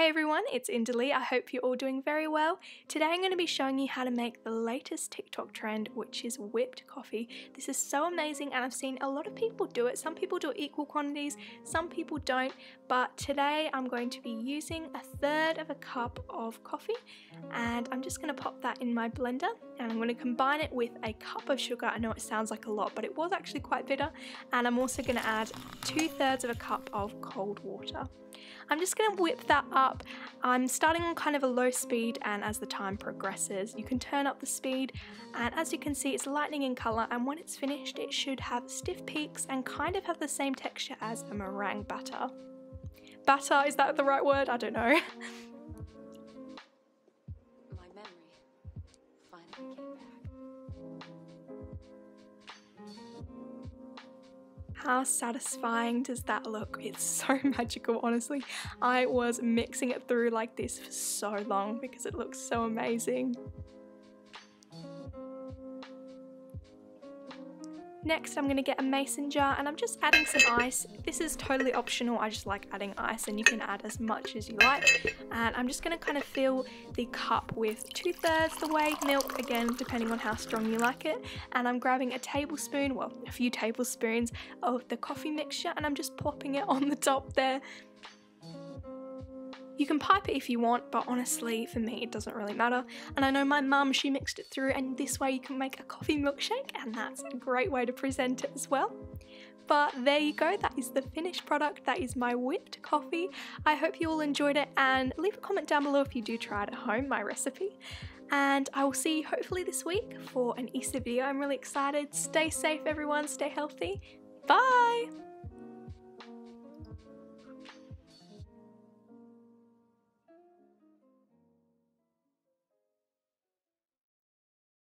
Hey everyone, it's Indahly. I hope you're all doing very well. Today I'm going to be showing you how to make the latest TikTok trend, which is whipped coffee. This is so amazing and I've seen a lot of people do it. Some people do equal quantities, some people don't, but today I'm going to be using a third of a cup of coffee and I'm just going to pop that in my blender and I'm going to combine it with a cup of sugar. I know it sounds like a lot, but it was actually quite bitter. And I'm also going to add two thirds of a cup of cold water. I'm just going to whip that up. I'm starting on kind of a low speed and as the time progresses you can turn up the speed and as you can see it's lightning in colour and when it's finished it should have stiff peaks and kind of have the same texture as a meringue batter. Batter, is that the right word? I don't know. How satisfying does that look? It's so magical, honestly. I was mixing it through like this for so long because it looks so amazing. Next I'm going to get a mason jar and I'm just adding some ice. This is totally optional, I just like adding ice and you can add as much as you like. And I'm just going to kind of fill the cup with two thirds the way milk, again depending on how strong you like it. And I'm grabbing a tablespoon, well a few tablespoons of the coffee mixture and I'm just popping it on the top there you can pipe it if you want, but honestly, for me, it doesn't really matter. And I know my mum, she mixed it through, and this way you can make a coffee milkshake, and that's a great way to present it as well. But there you go, that is the finished product. That is my whipped coffee. I hope you all enjoyed it, and leave a comment down below if you do try it at home, my recipe. And I will see you hopefully this week for an Easter video. I'm really excited. Stay safe, everyone. Stay healthy. Bye!